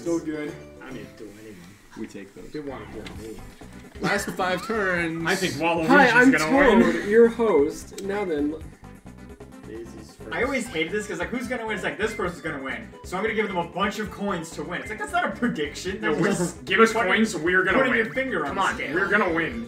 Still good. I didn't do anything. We take those. Didn't want to do me. Last five turns. I think Waluigi's Hi, I'm gonna Toad, win. your host. Now then, I always hated this because like who's gonna win? It's like this person's gonna win, so I'm gonna give them a bunch of coins to win. It's like that's not a prediction. No, That's we- just give us putting- coins, we're gonna putting win. your finger on Come on, scale. we're gonna win.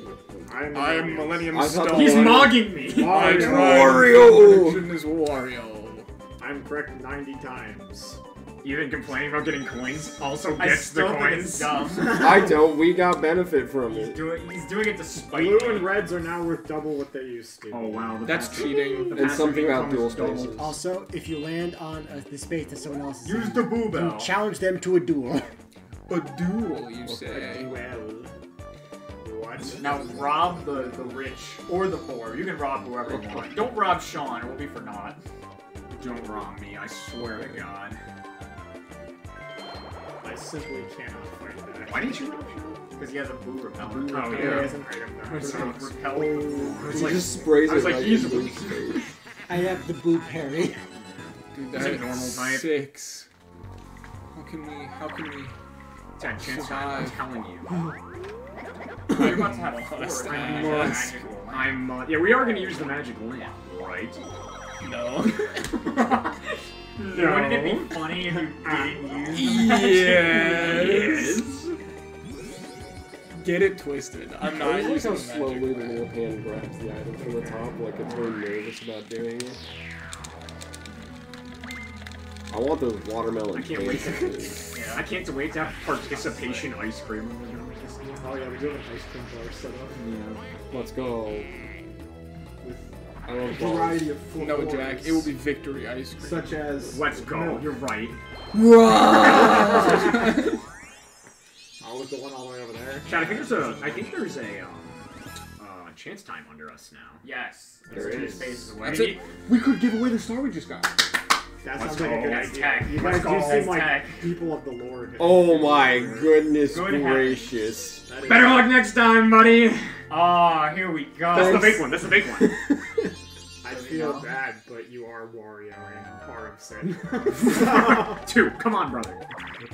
I'm, I'm Millennium I thought Stone. the He's one- mogging me. I tried. Wario! Prediction is Wario. I'm correct 90 times. Even complaining about getting coins also I gets the still think it's coins. dumb. I don't. We got benefit from he's it. doing he's doing it to spite Blue me. and reds are now worth double what they used to. Oh wow, That's passive- cheating. And something about income dual is doubled. spaces. Also, if you land on uh, the space that someone else is Use in, the boo you bell. challenge them to a duel. A duel, you say? Well. What? Now rob the the rich or the poor. You can rob whoever you want. Don't rob Sean. It will be for naught. Don't rob me, I swear to God. I simply cannot fight that. Why didn't you rob me? Because he has a boo repellent. Oh, There yeah. is an item there. It's not- Repel. He like, just sprays I was it like, he's weak. I have the boo parry. Dude, Is it that's normal type? six. How can we? How can we? Ten chance I'm telling you. You're about to have four. That's You're gonna not- use your Must. I'm, uh, yeah, we are gonna use the magic lamp, right? No. no. Wouldn't it be funny if you didn't use the magic yes. Get it twisted. I'm not just like how slowly the lamp. little hand grabs the item from the top, like it's very nervous about doing it. I want those watermelon I can't wait cakes. to, I can't wait to have participation ice cream when we're done with this. Oh yeah, we do have an ice cream bar set up. Let's go. Variety of flavors. No, Jack. It will be victory ice cream. Such as. Let's go, milk. you're right. Oh, with the one all the way over there. Chad, I think there's a, I think there's a, um, uh, chance time under us now. Yes. There It's is. spaces away. That's it. We could give away the star we just got. That Let's sounds like a go. good That's idea. tech. You guys go. do seem That's like tech. people of the Lord. Oh my goodness Good gracious. Better luck next time, buddy! Ah, here we go. That's the big one, that's the big one. I feel bad, but you are Wario and Par of Sin. Two, come on, brother.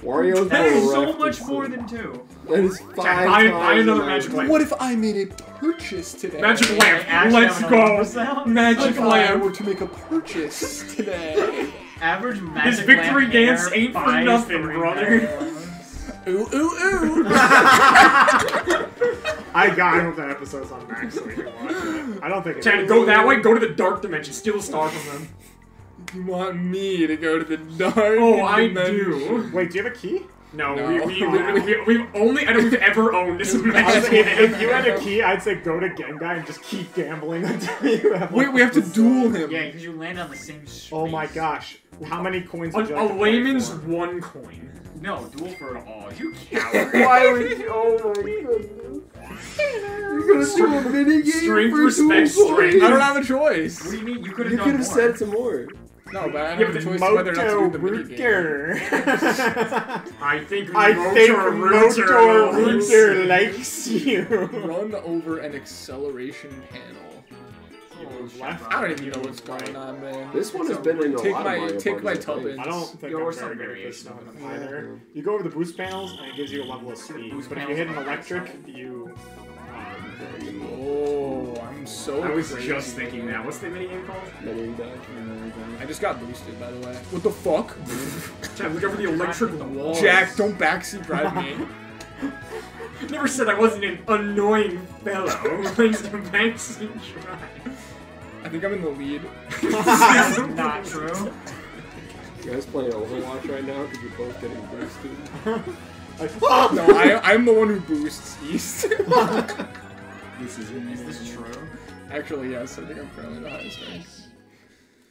Wario's That is so much more sin. than two. That is five Chad, buy- buy another magic lamp. What if I made a purchase today? Magic lamp, Ash let's go! lumber sound? Magic If I were to make a purchase today. Average magic His victory lamp dance ain't for buys nothing, three brother. Ooh ooh ooh. I got I hope that episode's on Max so we can watch it. I don't think it Chad, is. go that way, go to the dark dimension, steal a star from them. you want me to go to the dark? Dimension? Oh, I do. Wait, do you have a key? No, No. We, we literally, we, we've only item we've ever owned is a I was magic if, if you had a key, I'd say go to Game Guy and just keep gambling until you have. Wait, like, we have to duel him. Yeah, because you land on the same street. Oh my gosh! How many coins A, would you a to layman's one coin. No, duel for it all. You coward. Why would you? Oh my goodness. You're gonna do a mini game Strength, for respect, dual strength. I don't have a choice. what do you mean? You could have You done could have more. said some more. No, but I don't Yeah, have a choice whether or not to do the minigame. Rutger. I think I Motor think Rooter Moto knows. Likes you. Run over an acceleration panel. Oh, Move. I don't even know what's going on, man. This one has been in a Take lot my- of Mario take my Parties, I think. I don't think Yo, I'm or very some good at this variation of stuff either. You go over the boost panels and it gives you a level of speed. boost But if you hit an electric, you. Oh, I'm so. I was crazy. just thinking that. What's the minigame called? Many die. I just got boosted, by the way. What the fuck? Jack, look over the electric wall. Jack, don't backseat drive me. Never said I wasn't an annoying fellow who likes to backseat drive. I think I'm in the lead. That's not true. You guys playing Overwatch right now because you're both getting boosted? like, No, I, I'm the one who boosts East. This is Is this true? Actually, yes, I think I'm currently the highest rank.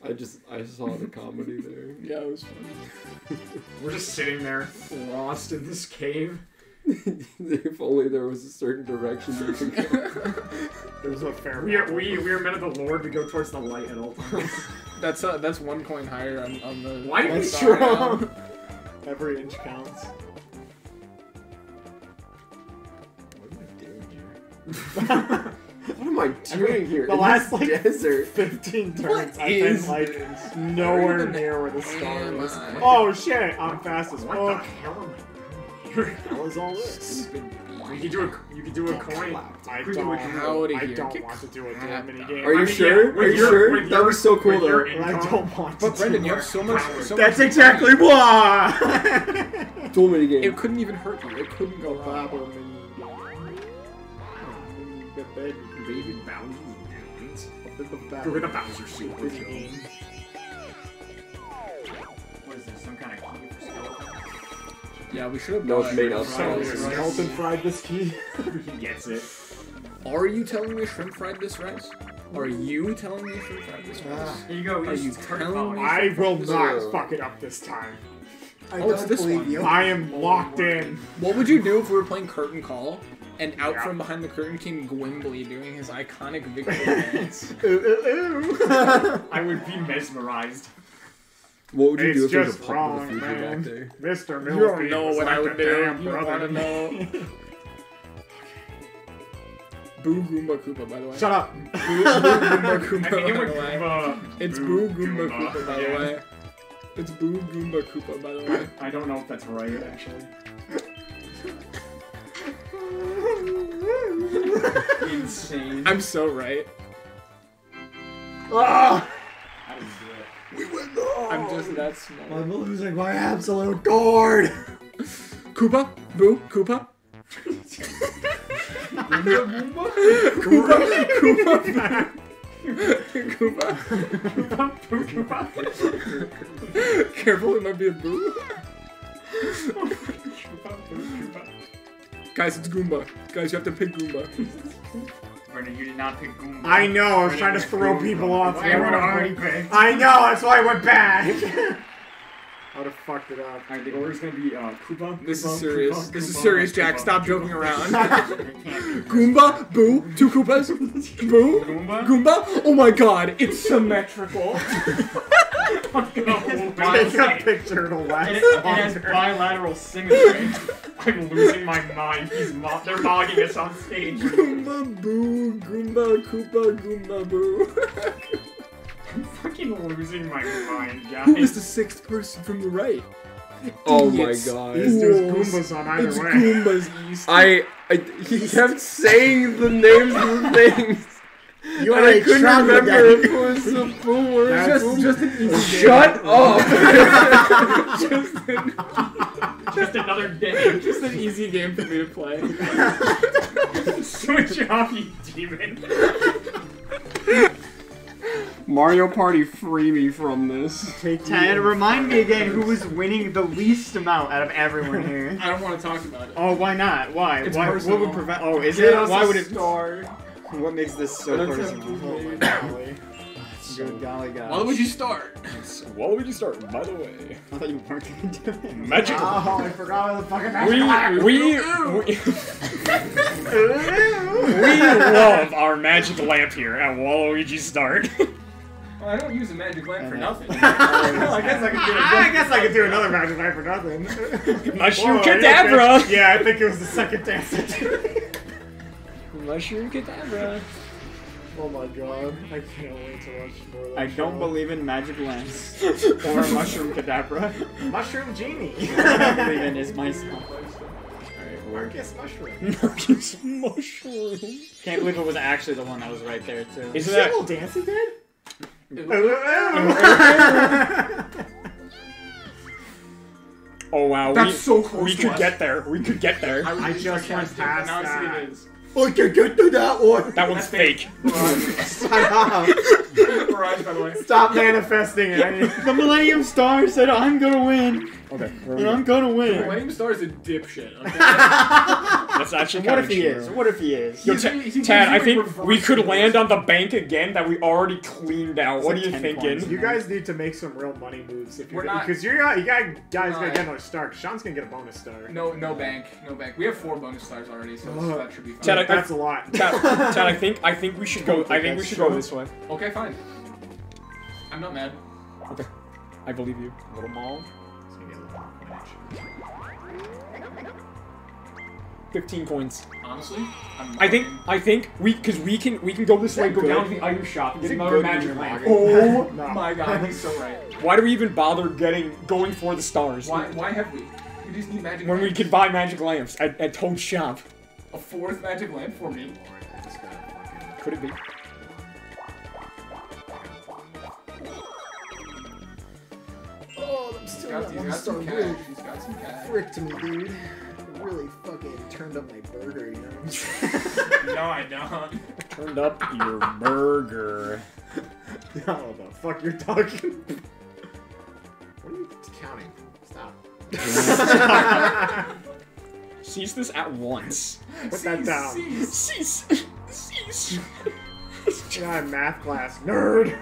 I just I saw the comedy there. Yeah, it was funny. We're just sitting there, lost in this cave. if only there was a certain direction you could go. There's a fair. We are we we are men of the Lord. We go towards the light at all times. That's uh, that's one coin higher on, on the. Why do on we the That's star true. now. Every inch counts. What am I doing here? what am I doing here? The in last, this like, desert. 15 turns. I've is been like this? nowhere near where the star is. Oh shit! I'm fast as What the hell am I here. How is all this? Stupid You could do a you could do a coin. I do a don't. Howdy I don't want to do a dual crap mini game. Are you I mean, sure? yeah, Are you your- sure? with That your- was so cool though. income- I don't want to. But Brendan, you have so much. So That's much exactly why. Dual mini game. It couldn't even hurt you. It couldn't go wrong. Baba mini game. Baby Bowser's Go with the Bowser suit. What is this? Some kind of key for skeletons? Yeah, we should have. No, done it's made up. So Right. weird. Skeleton fried this key. he gets it. Are you telling me shrimp fried this rice? Are you telling me shrimp fried this rice? Ah, Here you go. Are you telling me- I will not is- fuck it up this time. I Oh, don't this believe one. you. I am locked in. What would you do if we were playing curtain call and out Yeah. from behind the curtain came Gwimbly doing his iconic victory dance? Ooh, ooh, ooh. I would be mesmerized. What would you It's do if there was a just puppet of wrong, the future man. back there? Mr. You don't know what like I would do. damn You brother. want to know? Boo Goomba Koopa, by the way. Shut up. Boo, Boo Goomba Koopa, think it by the way. It's Boo Boo Goomba Goomba, Koopa, by the way. It's Boo Goomba Koopa, by the way. I don't know if that's right, actually. Insane. I'm so right. Ah! I didn't do it. We went on. I'm just that smart. I'm losing my absolute gourd. Koopa? Boo? Koopa? Goomba Koopa? Koopa? Koopa? Careful, it might be a boo. Guys, it's Goomba. Guys, you have to pick Goomba. Brendan, you did not pick Goomba. I know, I was trying to throw picked people off. Why there. would I? I know, that's why I went back. I would have fucked it up. Alright, the order's gonna be uh, Koopa. This Koopa, is serious. Koopa, This is Koopa, serious, Jack. Koopa, Stop Koopa. joking around. It. Goomba? Boo? Two Koopas? Boo? Goomba? Goomba? Oh my god, it's symmetrical. Take a picture to It, last it has bilateral symmetry. I'm losing my mind. He's mo- they're mogging us on stage. Goomba, boo, Goomba, Koopa, Goomba, boo. I'm fucking losing my mind, guys. Who is the sixth person from the right? Oh my god. These dudes Fools. Goombas on either It's way. Goomba's East. I, I, he kept saying the names of the things. You And are I a couldn't trap remember guy. if it was a boom or That's boom. just an easy Shut up! just, an, Just another day. just an easy game for me to play. Switch it off, you demon. Mario Party, free me from this. Take Tad, you- remind me again who was winning the least amount out of everyone here. I don't want to talk about it. Oh, why not? Why? It's why? personal. What would prevent? Oh, is Give it? Why would it? star. What makes this so Let's personal? To Oh my wait. golly. Good golly, guys. Why would you start? What would you start, by the way? I thought you weren't gonna do it. Magic. Oh, I forgot what the fucking We, magic we, we, we we love our magic lamp here at Waluigi Start. Well, I don't use a magic lamp for nothing. I guess I could do. I guess I could do another magic lamp for nothing. Mushroom Whoa, are you Kadabra! okay? Yeah, I think it was the second dance. I did. Mushroom Kadabra. Oh my god, I can't wait to watch more of that I don't believe in magic lamps or mushroom cadabra. Mushroom Genie. I believe in is my song. Marcus Mushroom. Marcus Mushroom. Can't believe it was actually the one that was right there too. Isn't a that little dance he did? Oh wow, That's we, so close we to could us. get there. We could get there. I just went sarcastic, past and now I that. It is. I can get to that one. That one's fake. Oh, Stop. Mirage, by the way. Stop manifesting it. the Millennium Star said I'm gonna win, Okay. where And I'm gonna win. Flame is a dipshit. Okay? That's actually What kind if he is? What if he is? Yo, He's- he, he's- he's Tad, I think we could land on the bank again that we already cleaned out. It's What are you thinking? You guys need to make some real money moves if you're because you're uh, you got guys gonna get another star. Sean's gonna get a bonus star. no, no bank, no bank. We have four bonus stars already, so that should be fine. I- that's a lot. Tad, Tad, I think I think we should go. I think we should go this way. okay, fine. I'm not mad. Okay, I believe you. Little mall. 15 coins. Honestly, i think I think we because we can we can go this way, go good? down to the item shop, and get another magic lamp. Oh no. my god, he's so right. Why do we even bother getting going for the stars? Why why have we? We just need magic. When lamps. we can buy magic lamps at at Toad's shop. A fourth magic lamp for me. Could it be? Oh, I'm He's still got, that he's one got star some really. He's got some cash. fricked me, dude. Really fucking turned up my burger, you know? no, I don't. Turned up your burger. Oh, the fuck you're talking? what are you counting? Stop. Cease this at once. Put that down. Cease. Cease. You're not in math class, nerd.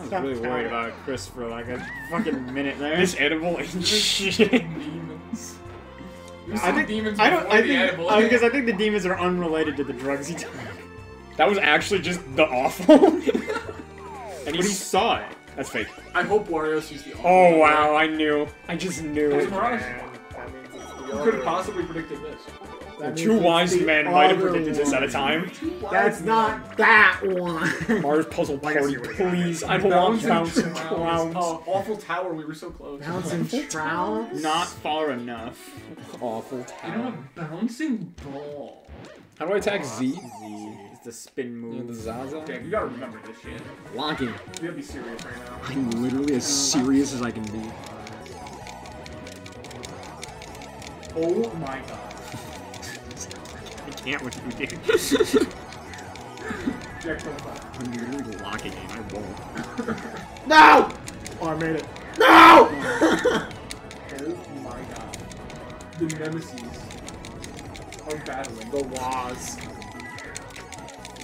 I was really worried about Chris for like a fucking minute there. This edible ain't shit. Demons. I some think demons I don't. before I the think edible. uh, because I think the demons are unrelated to the drugs he took. That was actually just the awful. and But he saw it. That's fake. I hope Wario sees the. Oh wow, I knew. I just knew. It's Mirage. Man, that means it's the Who could have possibly predicted this? That Two wise men might have other predicted this at a time. That's not that one. Mario's Puzzle Party, you would've gotten please. I don't want Bouncing bouncing clowns. clowns. Oh, awful tower. We were so close. Bouncing trouts? Not far enough. Awful Tower. You know, tower. a bouncing ball. How do I attack Z? Z is the spin move. know, the. Zaza? Damn, you gotta remember this shit. Locking. You gotta be serious right now. I'm literally as serious as I can be. Oh my god. I can't what you did. Jack profile. I'm literally locking it. I won't. No! Oh, I made it. No! Oh my god. The nemesis of battling. the was.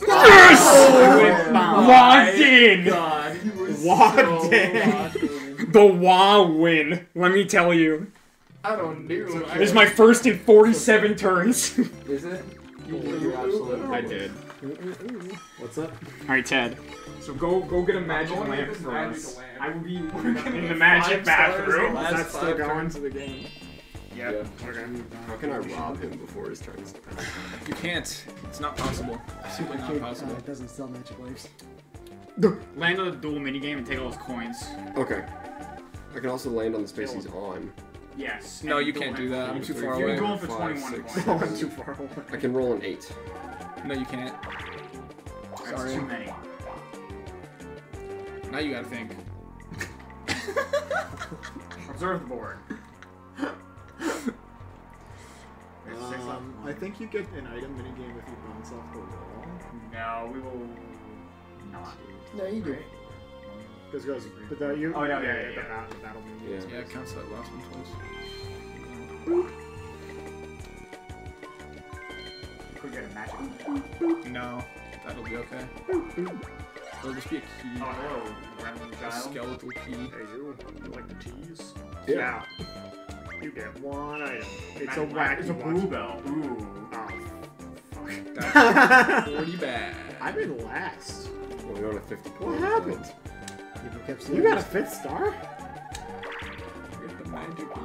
Yes! Oh Locked in! God, he Locked so in. The WA win. Let me tell you. I don't do. I This is my first in 47 turns. Is it? You, You're absolutely I did. What's up? Alright, Ted. so go go get a magic lamp for magic us. lamp. I will be We're in the magic bathroom. the Is that still going? to the game. Yep. Yeah. Okay. How can I rob him before his turn starts? You can't. It's not possible. Simply not possible. Uh, it doesn't sell magic lives. Land on the dual minigame and take all those coins. Okay. I can also land on the space he's on. Yes. No, you can't do that. I'm too Three, far You're going for 21 points. Oh, seven. I'm too far away. I can roll an eight. No, you can't. That's Sorry. too many. Now you gotta think. Observe the board. There's six left. Um, I think you get an item minigame if you bounce off the wall. No, we will not. No, you do. Because it goes, but the, you, Oh, yeah, yeah, the yeah. battle, the battle Yeah. minigame. Yeah, it counts that last one twice. Could get a magic. twice. No, that'll be okay. It'll just be a key. Oh, hello, random A child. skeletal key. Hey, you, you like the teas? Yeah. You get one item. It's a Magic wacky It's a one. bluebell. Ooh. Oh, That's fuck. pretty bad. I'm in last. Well, we don't have 50 What happened? People kept You got a fifth star? Get the magic key.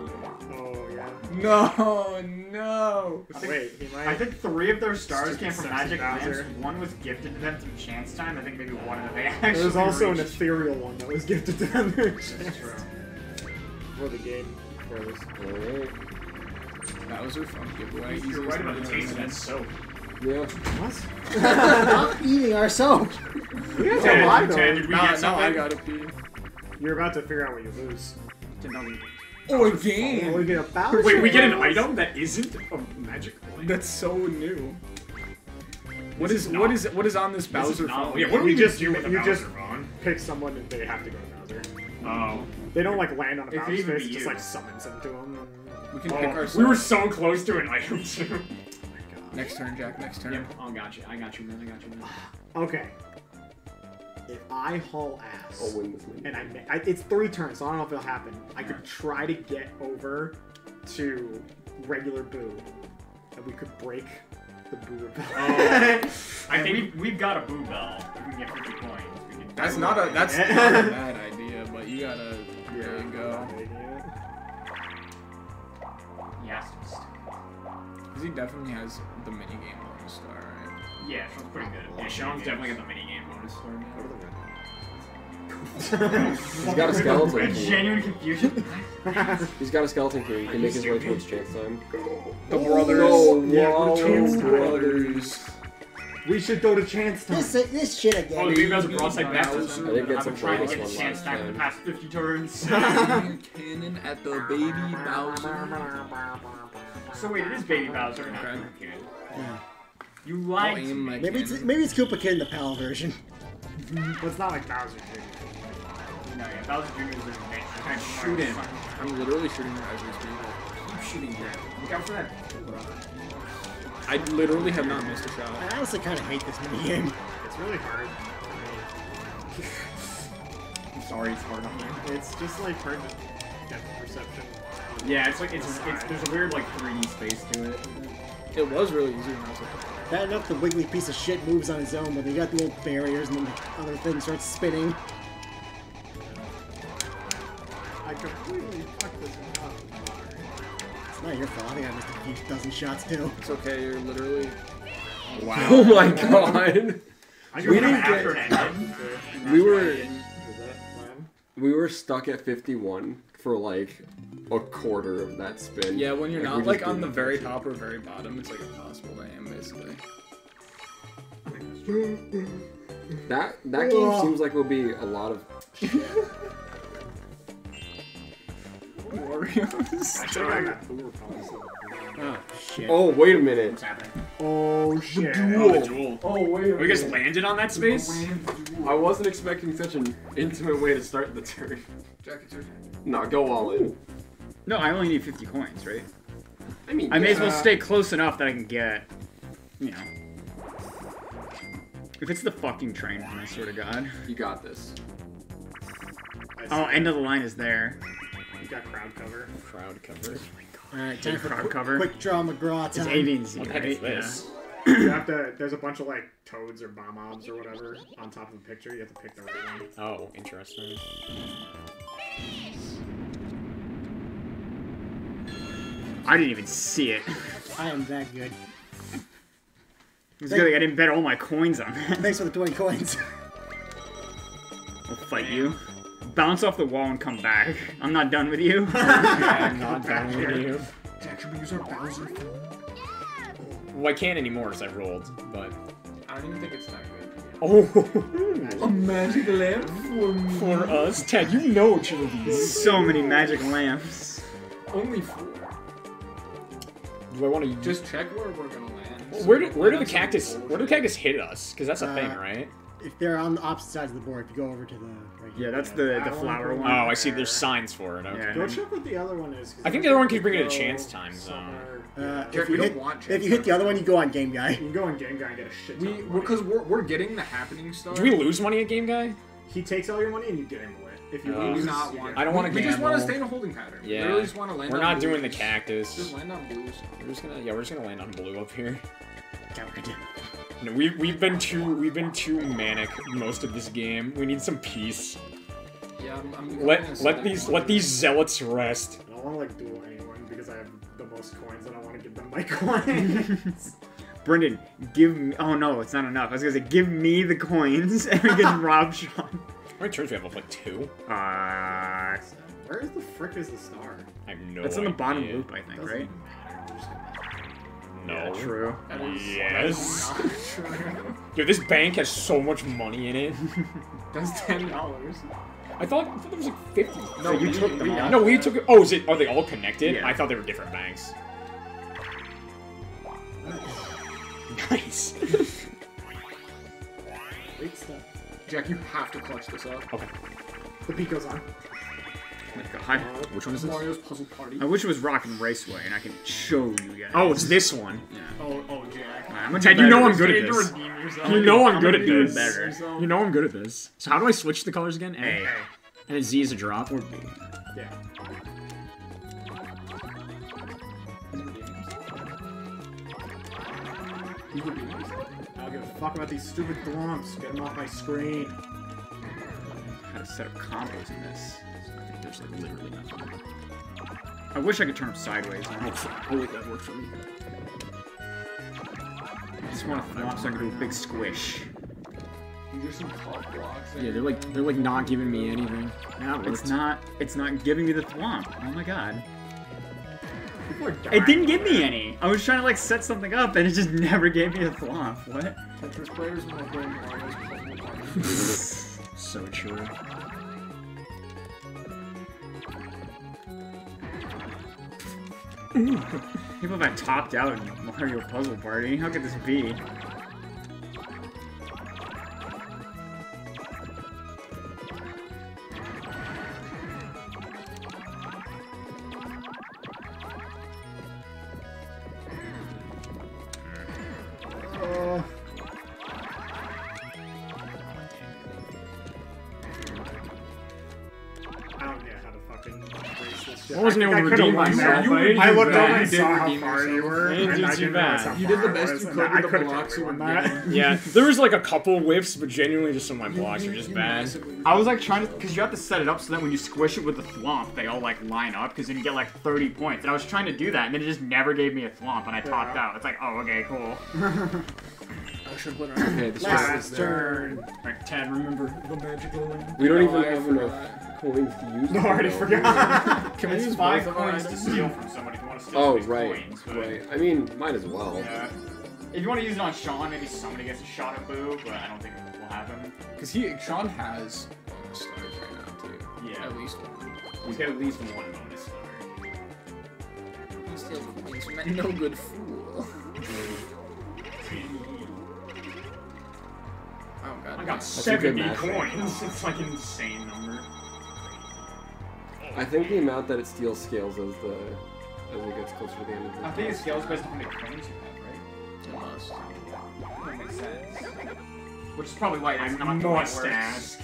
Oh, yeah. No, no. Oh, wait, he might. I think three of their stars came from magic lamps. Bowser. One was gifted to them through chance time. I think maybe one of them they actually. There was also an ethereal one that was gifted to them That's true. before the game froze. Alright. Bowser from giveaway. You're right about the I've taste of that soap. Yeah. What? Stop eating our soap. You guys Ted, are alive Ted, though. did we Nah, get nah, I something? gotta pee. You're about to figure out what you lose. Did not- Oh, a Oh, game. we get a Bowser. Wait, we get an item that isn't a magic lamp? That's so new. What This is, is what not- is what is on this This is Bowser not- phone? Yeah, what do we You just just- do with the you Bowser just- phone? Pick someone and they have to go to Bowser. Oh. They don't like land on a It could Bowser even space, be it just you. like summons them to them. We can Oh, pick our We were so close to an item too. Next turn, Jack. Next turn. Yep. Oh, got you. I got you, man. I got you, man. Okay. If I haul ass I'll win this one. and I, I, it's three turns, so I don't know if it'll happen. I could try to get over to regular Boo, and we could break the Boo repel. Oh. I think we, we've got a boo bell. If we can get 50 coins, we can. That's not a that's not a bad idea, but you gotta there you go. Yes. Because he definitely has the mini game bonus star, right? Yeah, Sean's pretty good. Yeah, Sean's definitely got the mini game bonus. Go to the red. He's got a skeleton A genuine confusion. He's got a skeleton key. He can make his way towards chance time. The brothers. No, Yeah, wow. we're chance time. brothers. We should go to chance time. This this shit Oh, again. the baby has a broadside back. Bowser. I did get I've some been trying to get one chance last stack for the past 50 turns. Cannon at the baby Bowser. So wait, it is Baby Bowser. Okay. Okay. Yeah. You oh, I'll lied to aim me. Maybe it's maybe it's Koopa Kid in the PAL version. Well, it's not like Bowser Jr. No, yeah, Bowser Jr. is an adventure. Shoot him. I'm literally shooting her as we speak. Keep shooting her. Look out for that. I literally have not missed a shot. I honestly kind of hate this mini game. It's really hard. I'm sorry, it's hard on you. It's just like hard to get perception. Yeah, it's like it's, it's there's a weird like 3D space to it. It was really easy when I was like, Bad enough the wiggly piece of shit moves on his own, but you got the little barriers and then the other thing starts spinning. I completely fucked this one up. It's not your fault. I think I missed a few dozen shots too. it's okay, you're literally. Oh my god. I We didn't get- uh, We were Is that plan? We were stuck at 51 for like a quarter of that spin. Yeah, when you're Like, not like on the very touch it. top or very bottom, it's like impossible to aim basically. That that game seems like it'll be a lot of Warriors. I think I got Boomer Palace. Oh. Shit. Oh, wait a minute. What's happening? Oh shit. Oh, the duel. Oh, wait a We just landed on that space? I wasn't expecting such an intimate way to start the turn. Jack, it's your turn. No, go all in. No, I only need 50 coins, right? I mean, I may as well stay close enough that I can get, you know. If it's the fucking train, I swear to God. you got this. Oh, end of the line is there. You got crowd cover. Crowd cover. Alright, time for Crowd quick, cover. quick draw McGraw It's time. A, B, and Z, What the heck right? is this? You have to. There's a bunch of like toads or bomb mobs or whatever on top of the picture. You have to pick the right one. Oh, interesting. Yeah. I didn't even see it. I am that good. It's good I didn't bet all my coins on that. Thanks for the 20 coins. I'll fight you. Bounce off the wall and come back. I'm not done with you. I'm not done with you. Jack, should we use our Bowser phone? Well, I can't anymore because I've rolled, but. I don't even think it's that good. Oh! A magic lamp for me. For us? Ted, you know which of these. so many magic lamps. Only four. Do I want to Just check where we're gonna land. Where do, where do the cactus where do the cactus hit us? Because that's a thing, Uh, right? If they're on the opposite sides of the board, if you go over to the right Yeah, that's the, the flower one. Oh, I see. There's signs for it. Okay. Yeah. Go check what the other one is. 'cause I think the other one could bring it a chance time zone. somewhere- Uh, Jack, if, we you don't hit, want if you hit the other one, you go on Game Guy. You can go on Game Guy and get a shit ton We, of money. because we're, we're getting the happening star. Do we lose money at Game Guy? He takes all your money and you gamble it. If you Uh, lose, do not you want. I don't wanna We, we just want to gamble. stay in a holding pattern. Yeah. We literally just want to land. We're on not blues. doing the cactus. Just land on blues. We're just gonna yeah, we're just gonna land on blue up here. No, we we've been too we've been too manic most of this game. We need some peace. Yeah, I'm. I'm Let let these let these zealots rest. I don't want to like duel anyone because I have the most coins and I want to give them my coins. Brendan, give me. Oh no, it's not enough. I was gonna say, give me the coins and we can rob Sean. How many turns do we have? Like two? Uh, Where the frick is the star? I have no. that's in the bottom loop, I think, Doesn't right? matter. I'm just gonna- No. Yeah, true. That is, Yes. That is true. Dude, this bank has so much money in it. That's ten dollars. I thought, I thought there was like fifty. So you we- took them we- all? No, we took it. Oh, is it? Are they all connected? Yeah. I thought they were different banks. Nice. Great stuff. Jack, you have to clutch this up. okay. The beat goes on. Like, hi. Uh, Which one is this? Mario's Puzzle Party. I wish it was Rock and Raceway, and I can show you guys. Oh, it's this one. yeah. Oh, oh, Jack. I'm gonna Ted, you know I'm good at this. You know I'm, good at this. better. You know I'm good at this. So how do I switch the colors again? A. A. And a Z is a drop. Or B. Yeah. I don't give a fuck about these stupid glumps. Get them off my screen. How to set up combos in this. I there's like literally nothing. I wish I could turn them sideways. Holy, that worked for me. I just want to flop so I can do a big squish. You just some cop blocks. Yeah, they're like they're like not giving me anything. That It's not. It's not giving me the thwomp. Oh my god. It didn't give me any. I was trying to like set something up and it just never gave me a thwomp. What? Tetris players more playing Mario's puzzle party. so true. People have topped out in Mario Puzzle Party. How could this be? Oh. I don't get how to fucking race. I wasn't able to could've redeem myself, that, but but I didn't I do looked bad. over and did saw how far you were, You didn't and do too bad. You did the best you could with the blocks you were won given. Yeah, there was like a couple whiffs, but genuinely just some of my blocks are just bad. I was like trying to, because you have to set it up so that when you squish it with the thwomp, they all like line up, because then you get like 30 points. And I was trying to do that, and then it just never gave me a thwomp, and I topped out. It's like, oh, okay, cool. I should put around. Okay, this Last was, turn. Like, Tad, remember the magical lamp? we don't even have enough coins to use. No, I already forgot. Can we use five both of our coins to steal from somebody if you want to steal Oh, somebody's right, coins. But, right. I mean, might as well. Yeah. If you want to use it on Sean, maybe somebody gets a shot at Boo, but I don't think it will happen. Because he, Sean has bonus stars right now too. Yeah. At least one. He's got at least one bonus star. He steals coins from that no good fool. Oh god. I got damn. a 70 coins. It's like an insane number. I think the amount that it steals scales as the as it gets closer to the end of the. I think it scales based on how many coins you have, right? It. That makes sense. Which is probably why it's not must works. ask.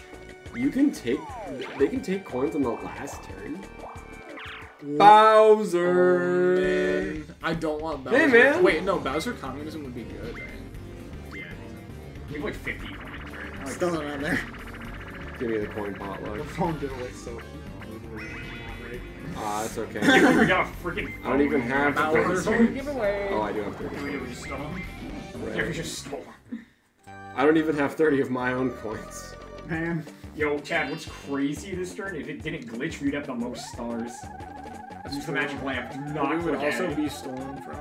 You can take. They can take coins on the last turn. Bowser. Oh, man, I don't want Bowser. Hey, man. Wait, no, Bowser communism would be good, right? Yeah. You have like 50 coins, right? Like, Still not on there. Give me the coin pot, potluck. The phone didn't so not right. Ah, it's okay. we got a freaking. I don't even have the Bowser giveaway. Oh, I do have 30. Can we do we just stole? Yeah, we just stole. I don't even have 30 of my own coins. Man, Yo, Chad, what's crazy this turn? If it didn't glitch, we'd have the most stars. Use the magic lamp. Do But not we would click also be stolen from.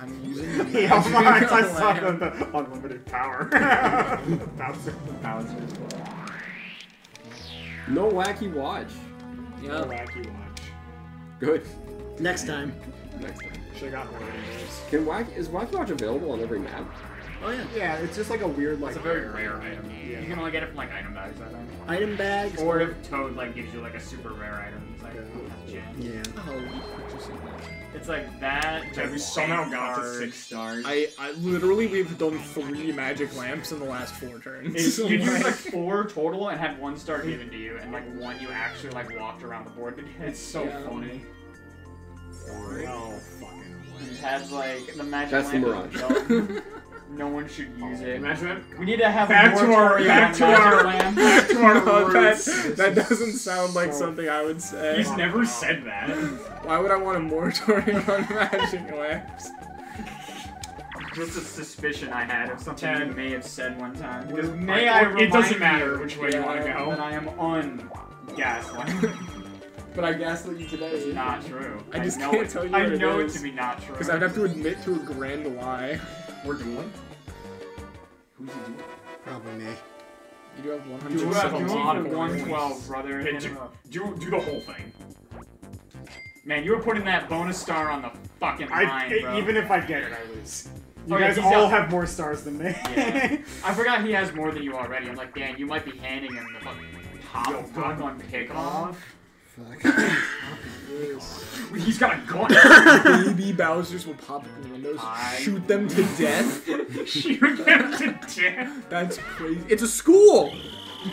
I'm using the he also I magic saw the, the unlimited power. Bowser. Bowser. No wacky watch. No Yeah. wacky watch. Good. Next time. Next time. Should've got more of those. Can wack is wacky watch available on every map? Oh yeah. Yeah, it's just like a weird like. It's a very rare item. Yeah. You can only get it from like item bags, I think. Item bags. Or if Toad like gives you like a super rare item, it's like that's jam. Yeah. Oh, you purchasing that? It's like that. Chad, we somehow got to six stars. I, I literally we've done three magic lamps in the last four turns. It's- So, you used like- like four total and had one star given to you, and like one you actually like walked around the board. But it's so Yeah. funny. No fucking It way. has like the magic That's the lamp. Mirage. is dumb. no one should use it. Imagine. We need to have Back a to our- moratorium back on to magic our- lamp. Back to our No, that, roots. that doesn't sound like so- something I would say. He's never said that. Why would I want a moratorium on magic lamps? Just a suspicion I had of something Ten. you may have said one time. Because I- may I, or it doesn't matter you which way you wanna go. that I am on gaslight. But I gaslit you today. It's not true. I just know can't it, tell you I what it know it is. to be not true. Because I'd have to admit to a grand lie. We're dueling. Who's he dueling? Probably me. You do have You have a lot of 112, brother. Hey, do, uh, do, do the whole thing. Man, you were putting that bonus star on the fucking I, line, bro. even if I get it, I lose. You Oh, guys he's all got- have more stars than me. Yeah. I forgot he has more than you already. I'm like, Dan, you might be handing him the fucking top top on pickoff. He's got a gun. Baby Bowser's will pop up in windows, I- shoot them to death. Shoot him to death. That's crazy. It's a school!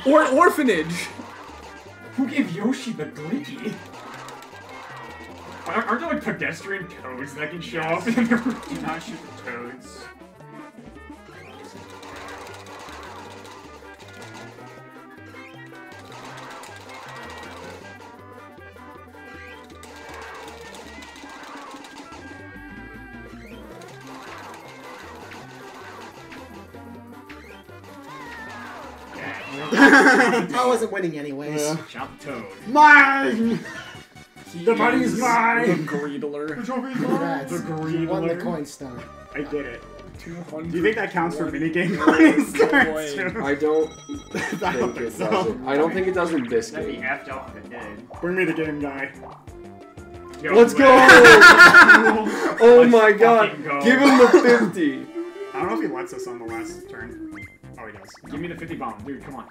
Or an orphanage! Who gave Yoshi the glicky? Aren't aren't there like pedestrian toads that can show up in the Do not shoot the toads. I wasn't winning anyways. Yeah. Chop the toad. Mine! He The money's is mine! The Greedler. Congrats. The green You won the coin star. I did it. 200. Do you think that counts for minigame No points? I don't I don't think it think so. does. I don't think it does in this That'd be game. effed up if it did. Bring me the game guy. Yo, Let's go! Let's oh my god! go. Give him the 50! I don't know if he lets us on the last turn. He. Give me the 50 bomb, dude. Come on.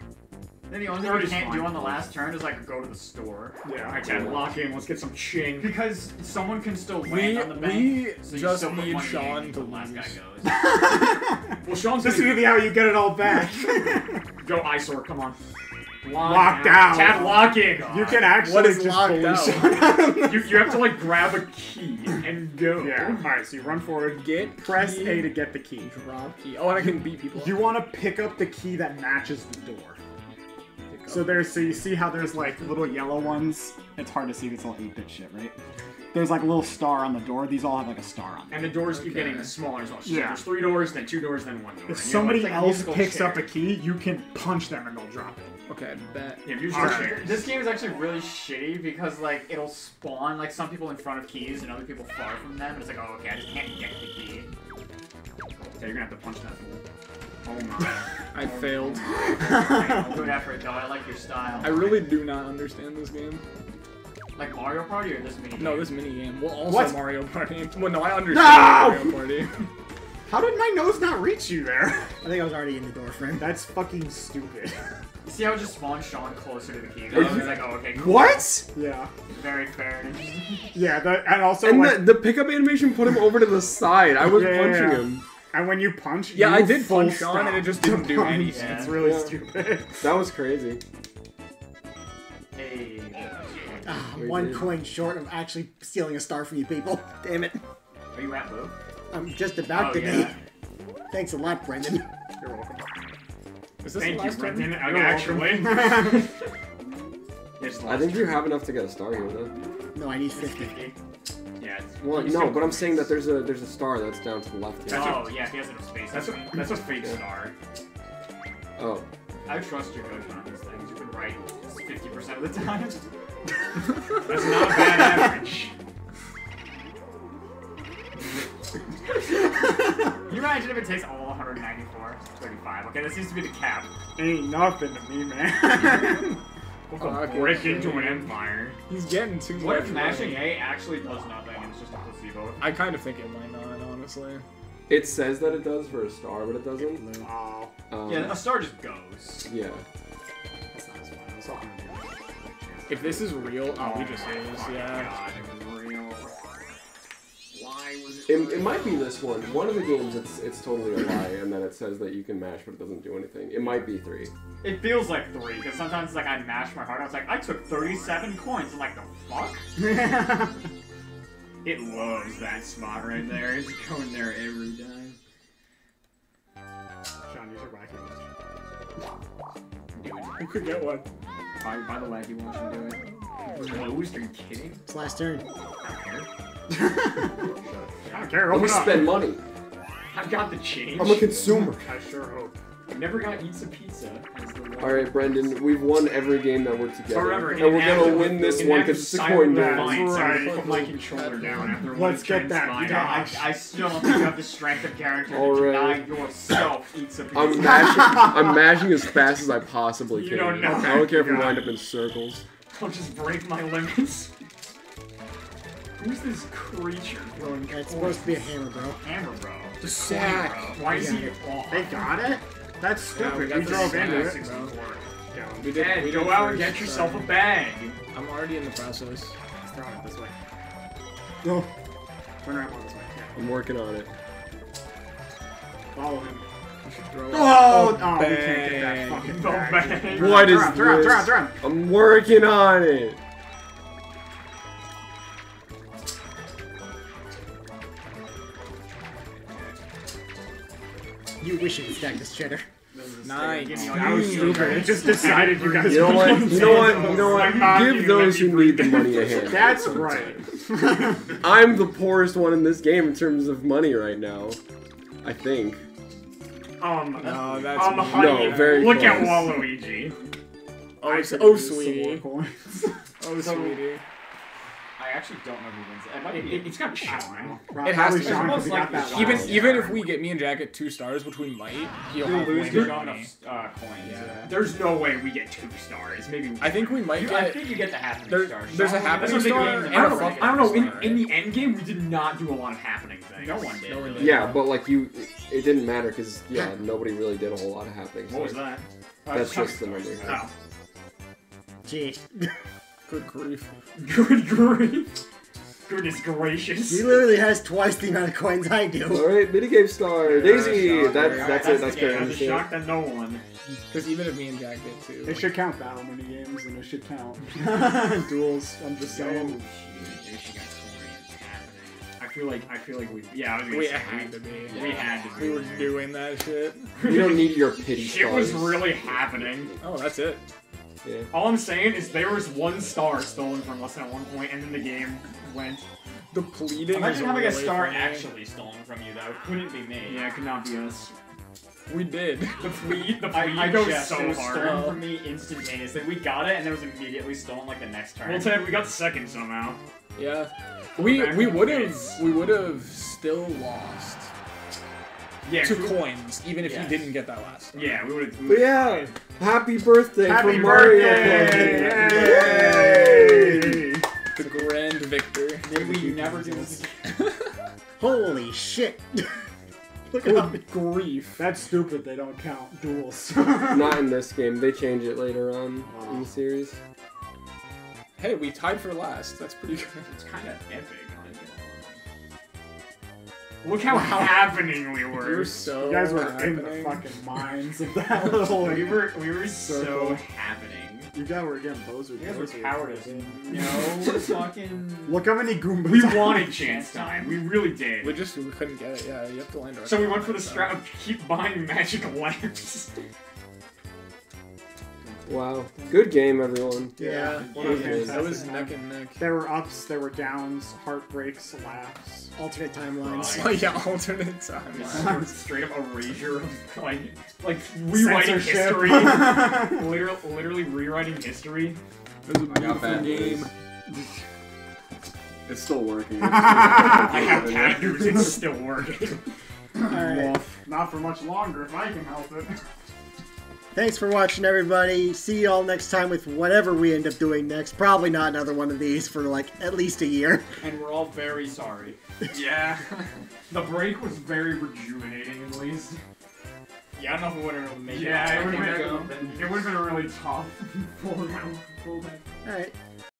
Then the only thing you can't fine. do on the last turn is like go to the store. Yeah. Alright, Chad, lock in. Let's get some ching. Because someone can still land We, on the bank. we so you just need Sean to the last guy goes. well, Sean's This is gonna gonna be how you get it all back. go eyesore. Come on. Lock Locked out. out. Chad, lock in. you can actually What is just locked bully out? You, you have to like grab a key and go. yeah. Oh Alright, so you run forward. Get Press key, A to get the key. drop key. Oh, and I can beat people. You want to pick up the key that matches the door. So there's, so you see how there's like little yellow ones. It's hard to see. It's all 8-bit shit, right? There's like a little star on the door. These all have like a star on them. And the doors keep getting smaller as well. So Yeah. There's three doors, then two doors, then one door. If And, know, somebody like else picks chair. up a key, you can punch them and they'll drop it. Okay, bet. Yeah, musical Alright. chairs. This game is actually really shitty because like it'll spawn like some people in front of keys and other people far from them. And it's like, oh okay, I just can't get the key. Yeah, you're gonna have to punch that fool. Oh my. I oh failed. I'll do it after it though. I like your style. I really do not understand this game. like Mario Party or this mini. No, this mini game. Well, also What? Mario Party. Well, no, I understand No! Mario Party. How did my nose not reach you there? I think I was already in the door frame. That's fucking stupid. You see how it just spawned Sean closer to the key? I was like, oh okay, cool. What? yeah. Very fair and interesting. Yeah, the, and also And like, the, the pickup animation put him over to the side. I was Yeah, yeah, punching yeah. him. and when you punch, Yeah, you I did full punch Sean and stop it just didn't do punch. anything. It's really Yeah. stupid. That was crazy. Hey. Ah, We one did. coin short of actually stealing a star from you people. Damn it. Are you at Blue? I'm just about Oh, to yeah. be. Thanks a lot, Brendan. You're welcome. Is this Thank the you, last? Brendan. I You're actually. I think you have enough to get a star here, though. No, I need 50. Yeah. Well, no, but I'm saying that there's a there's a star that's down to the left here. That's oh, yeah, he has enough space. That's a, that's a fake star. Oh, I trust your judgment on these things. You've been right 50% of the time. that's not a bad average. Can you imagine if it takes all 194? 35. Okay, that seems to be the cap. Ain't nothing to me, man. We'll go Fuck break into an empire. He's getting too What much. if mashing money. A actually does nothing and it's just a placebo? I kind of think it might not, honestly. it says that it does for a star, but it doesn't. oh, Um, Yeah, a star just goes. yeah. that's not as fun. I was hoping to do If this is real, oh, he just my is, yeah. God, it was real. Why was it? It, it might be this one. One of the games, it's it's totally a lie, and then it says that you can mash, but it doesn't do anything. It might be three. It feels like three, because sometimes it's like I mash my heart. I was like, I took 37 coins. I'm like, the fuck? it loves that spot right there. It's going there every time. Sean, use your wacky Do it. Who could get one? By, by the way, he wants to do it. Closed? Are you kidding? It's last turn. I don't care. I don't care. Let Open me up. spend money. I've got the change. I'm a consumer. I sure hope. I never got eats a pizza. All right, Brendan, we've won every game that we're together, Forever. and we're gonna win this one act because it's a coin That's game. I right. put my controller down after Let's get that Transpire. I, I still don't think you have the strength of character All to right. deny yourself eats a pizza. I'm mashing. I'm mashing as fast as I possibly You can. don't know. I don't care if we wind up in circles. I'll just break my limits. Who's this creature throwing It's supposed to be a hammer, bro. hammer, bro? The sack. Bro. Why is he off? They got it? That's Yeah, stupid. we got we the drove sack. into Yeah, it. 64. Yeah, We did. Ed, we go out and get yourself uh, a bag. I'm already in the process. let's throw it this way. No. Turn around more this way. Yeah. I'm working on it. Follow him. You should throw. Oh, it. oh, we can't get that bang. fucking Oh, bag. bang. What Turn is around, turn around, this? turn around, turn around. I'm working on it. You wish you could stack this cheddar. Nice. That was stupid. It just decided you guys You know were what? going You know what? You know what? Give those who need the money a hand. That's right. I'm the poorest one in this game in terms of money right now. I think. Um, No, that's um, mean. honey, No, very look at close. Waluigi. Oh, I s- could oh, use some more sweetie. coins. Oh, sweetie. I actually don't know who wins. It might It, be. it, it's got Sean. Probably It has to be. Sean, 'cause Most he got that Even last. even if we get me and Jack at two stars, which we might, he'll You'll lose way because you more don't money. enough uh, coins. Yeah. Yeah. There's no way we get two stars. Maybe. I think we might You, I get. think you get the happening There- stars. there's a Sean, happening star they do and in a I the don't know. I don't know. In, in the end game, we did not do a lot of happening things. No one did. No one did. Yeah, but like you, it didn't matter because yeah, nobody really did a whole lot of happening. What was so that? That's Chuck just the number. Oh. Gee. Good grief. Good grief. Goodness gracious. He literally has twice the amount of coins I do. All right, minigame star, Yeah, Daisy. shocker. That's Alright, that's That's it. That's the good. game. I was That's it. shocked that no one. Because even if me and Jack did too. It should count battle mini games and it should count duels. I'm just saying. Feel like I feel like we. Yeah, I was gonna we say had to be. We had to. We were there. doing that shit. We don't need your pity Shit was really happening. Oh, that's it. Yeah. All I'm saying is there was one star stolen from us at one point, and then the game went. The pleading. Imagine is having a star actually stolen from you, though. Couldn't be me. Yeah, it could not be us. We did. The plead, the I, plead I goes guess so it was hard. stolen from me instantaneously. We got it, and it was immediately stolen like the next turn. Well, Ted, we got second somehow. Yeah. We we would have we would have still lost Yeah, two coins even if Yes. you didn't get that last. time. Yeah, we would have. But yeah, happy birthday Happy from Mario. birthday! Yay! The grand victor. May we never do this again. Holy shit. Look at how Good grief. That's stupid. They don't count duels. Not in this game. They change it later on in the series. Hey, we tied for last. That's pretty good. It's kind of epic. Look how happening we were. You're so you guys were in the fucking minds of that little. we were we were so happening. You guys were getting Bowser. You guys were Bowser. cowardice. No fucking. Look how many Goombas. We wanted chance time. We really did. We just we couldn't get it. Yeah, you have to land. so we went for the strat of keep buying magic lamps. Wow, good game, everyone. Yeah, What a it was, fantastic it was time. neck and neck. There were ups, there were downs, heartbreaks, laughs. alternate timelines. Oh yeah, alternate time. Straight up erasure of like like rewriting Censorship. history. literally, literally rewriting history. It was a I got beautiful bad game. news. It's still working. I have cat. It's still working. Alright. Not for much longer if I can help it. Thanks for watching, everybody. See y'all next time with whatever we end up doing next. Probably not another one of these for like at least a year. And we're all very sorry. Yeah. The break was very rejuvenating, at least. Yeah, I don't know if we would have made Yeah, it. it would have been, it would have been a really tough full round. Full round. Alright.